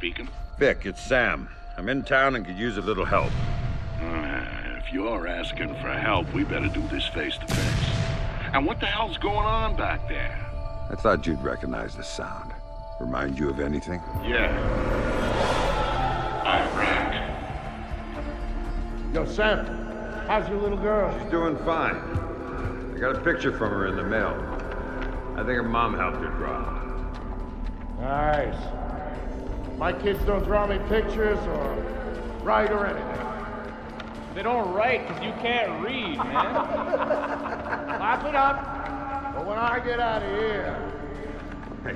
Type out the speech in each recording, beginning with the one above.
Security, Victor Cost speaking. Vic, it's Sam. I'm in town and could use a little help. Uh, if you're asking for help, we better do this face to face. And what the hell's going on back there? I thought you'd recognize the sound. Remind you of anything? Yeah. Iraq. Yo, Sam, how's your little girl? She's doing fine. I got a picture from her in the mail. I think her mom helped her draw. Nice. My kids don't draw me pictures or write or anything. They don't write because you can't read, man. Clap it up. But when I get out of here,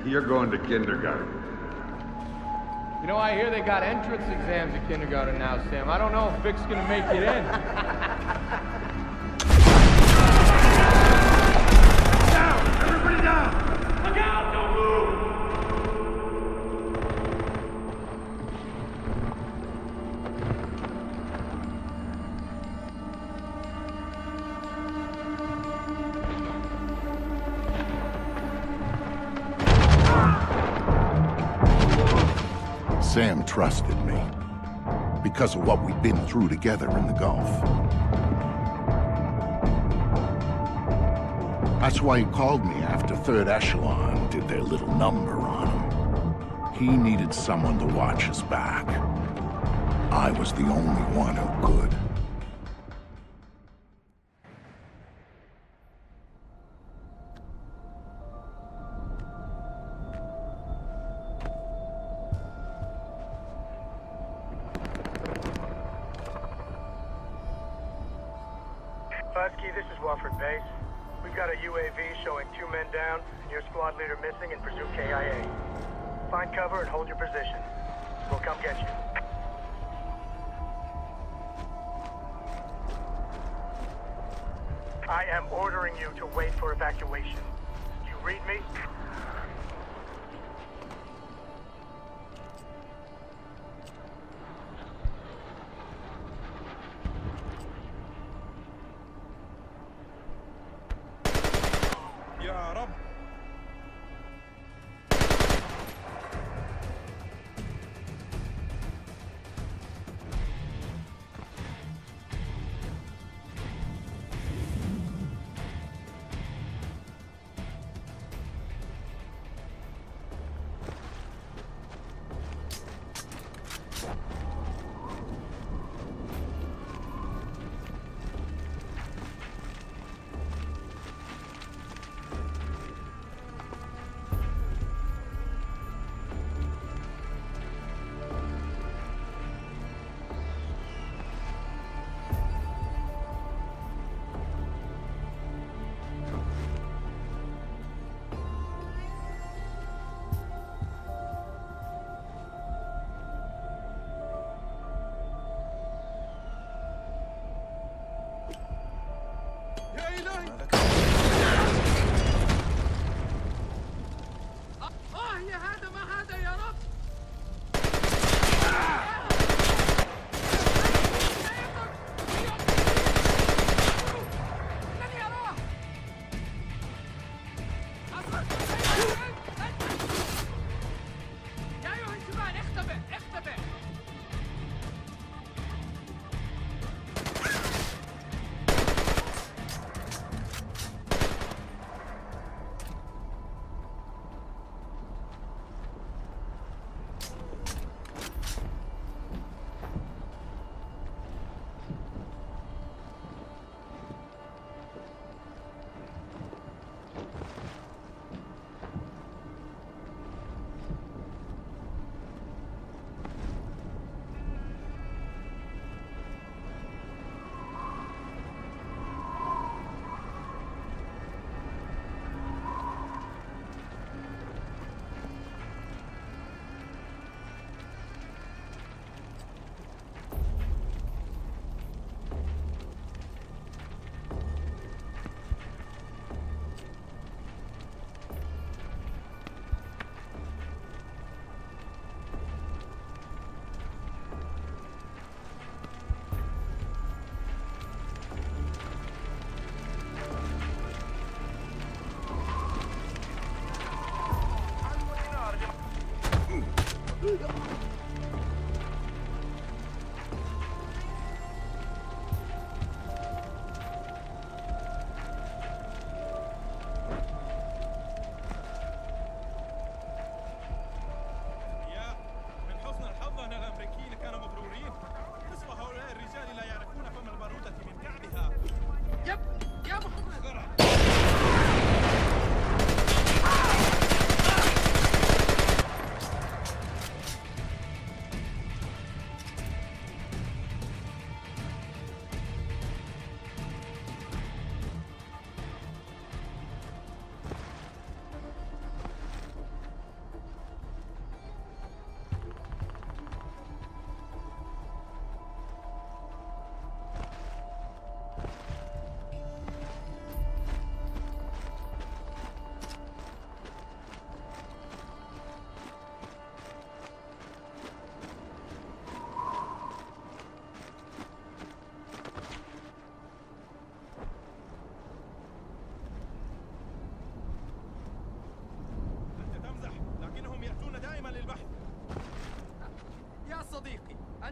You're going to kindergarten. You know, I hear they got entrance exams at kindergarten now, Sam. I don't know if Vic's gonna make it in. Sam trusted me because of what we'd been through together in the Gulf. That's why he called me after Third Echelon did their little number on him. He needed someone to watch his back. I was the only one who could. This is Wofford Base. We've got a UAV showing two men down and your squad leader missing and presumed KIA. Find cover and hold your position. We'll come get you. I am ordering you to wait for evacuation. Do you read me? يا رب.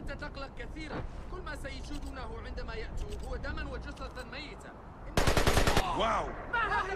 أنت تقلق كثيرا. كل ما سيجدونه عندما يأتوا هو دما وجثة ميتة. واو. ما هذه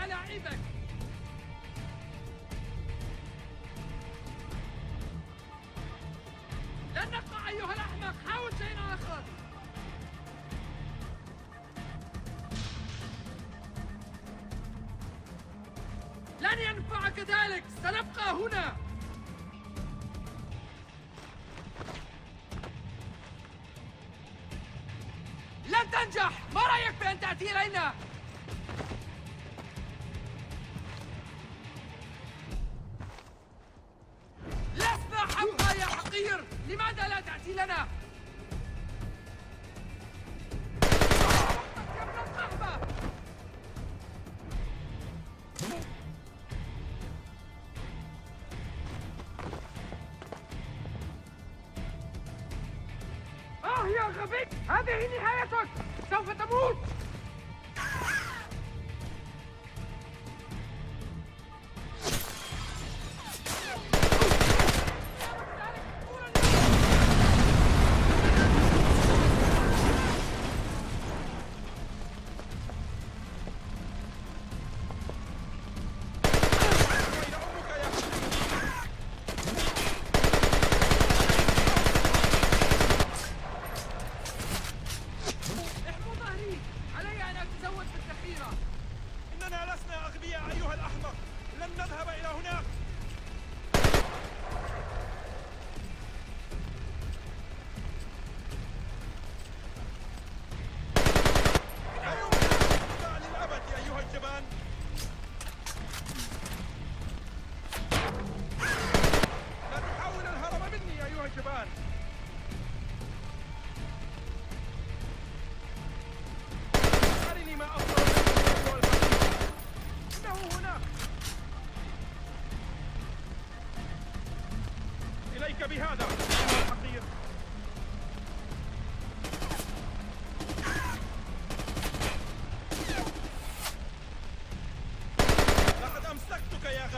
ملاعبك لن نقع أيها الأحمق حاول شيء آخر. لن ينفعك ذلك سنبقى هنا. لن تنجح ما رأيك بأن تأتي إلينا؟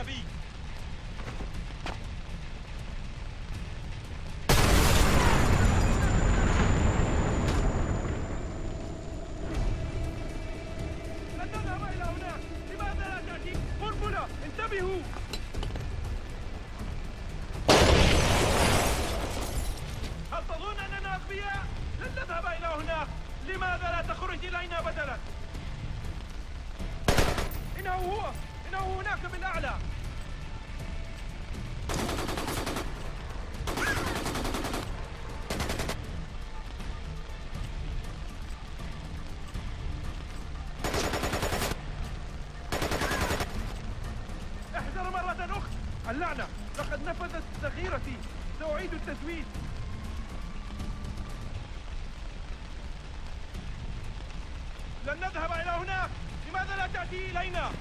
David. اللعنة. لقد نفذت ذخيرتي سأعيد التزويد. لن نذهب إلى هناك. لماذا لا تأتي إلينا؟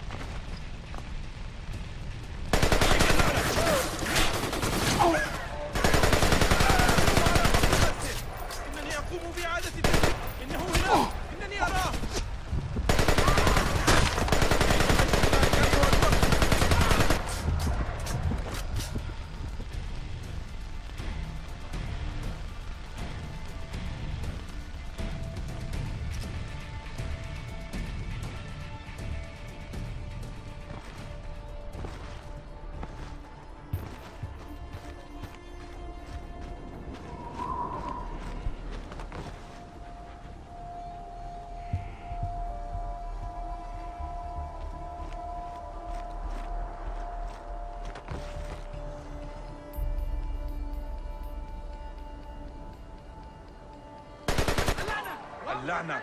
اللعنة.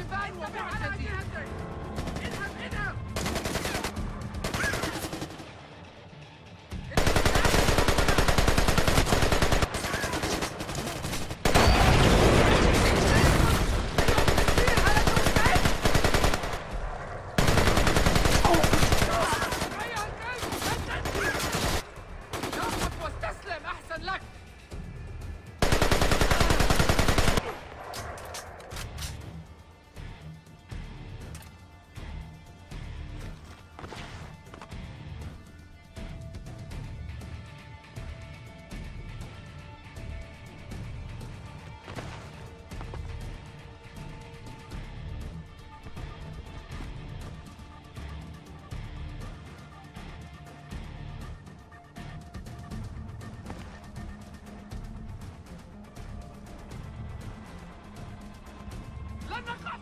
Divide the forces.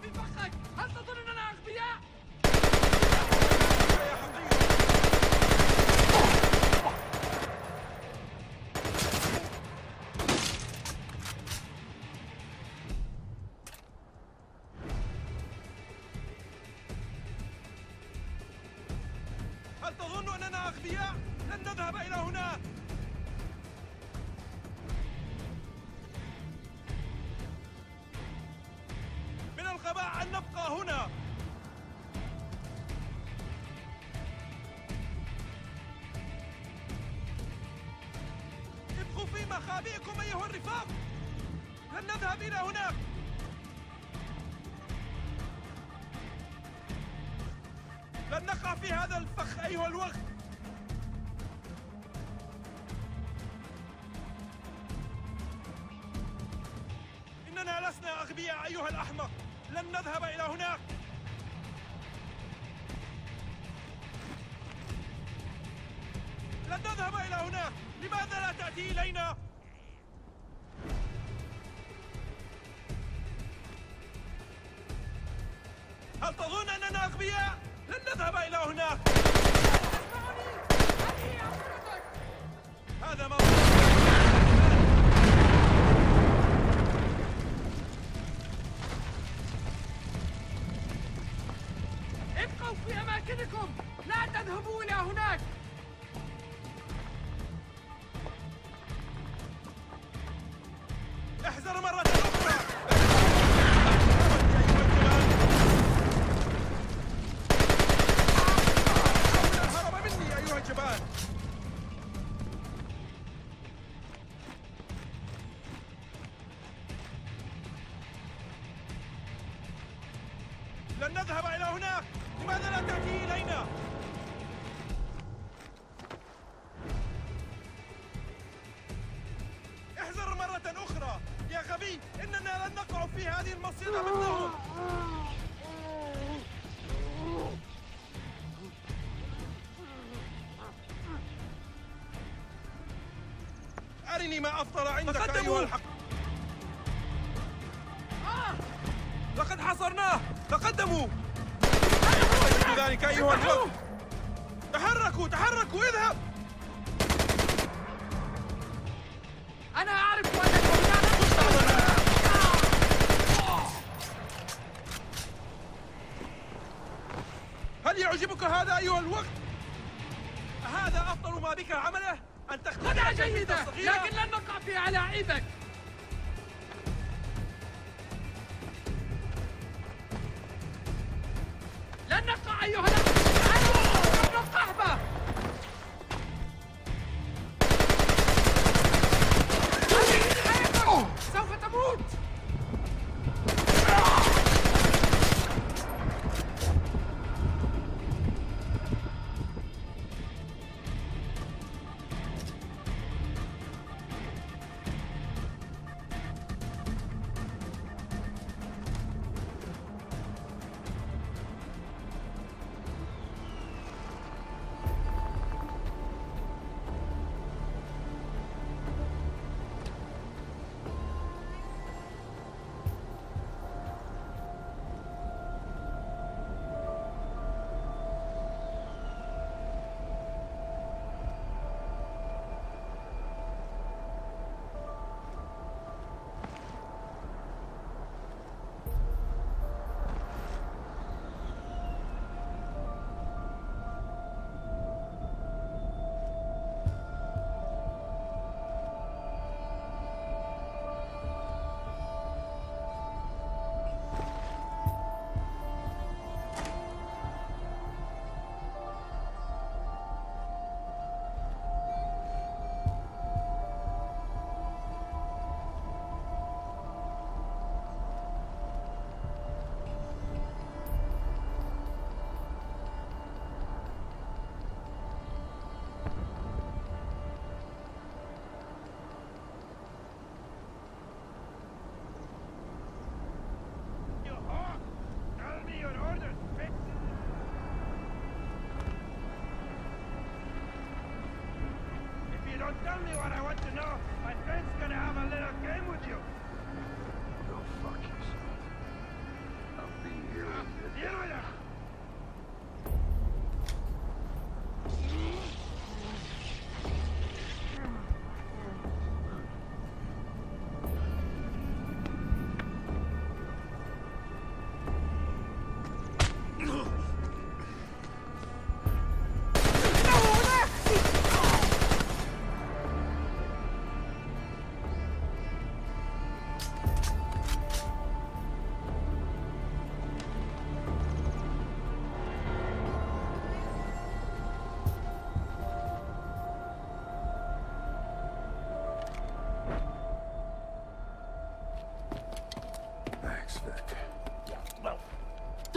في فخك هل تظن؟ يا حقير هل تظن أننا أغبياء؟ لن نذهب إلى هناك أن نبقى هنا. ابقوا في مخابئكم أيها الرفاق. لن نذهب إلى هناك. لن نقع في هذا الفخ أيها الوقت أيها الأحمق لن نذهب إلى هناك لن نذهب إلى هناك لماذا لا تأتي إلينا؟ هل تظن أننا أغبياء؟ لن نذهب إلى هناك أرني ما أفضل عندك أيها الحق. لقد حصرناه. تقدموا ذلك أيها الحق. تحركوا تحركوا اذهب. أنا أعرف أنكم لا هل يعجبك هذا أيها الوقت؟ هذا أفضل ما بك عمله؟ أن تختار خدعة جيدة لكن لن نقع في ألاعيبك لن نقع أيها الأخ tell me what I want to know,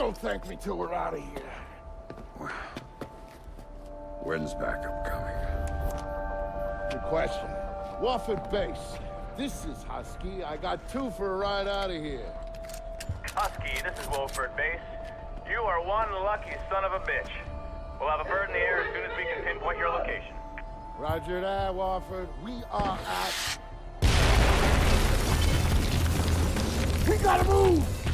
don't thank me till we're out of here. When's backup coming? Good question. Wofford Base. This is Husky. I got two for a ride out of here. Husky, this is Wolford Base. You are one lucky son of a bitch. We'll have a bird in the air as soon as we can pinpoint your location. Roger that, Wofford. We are at... We gotta move!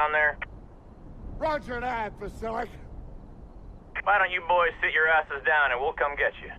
Down there? Roger that, Vasilic. Why don't you boys sit your asses down and we'll come get you?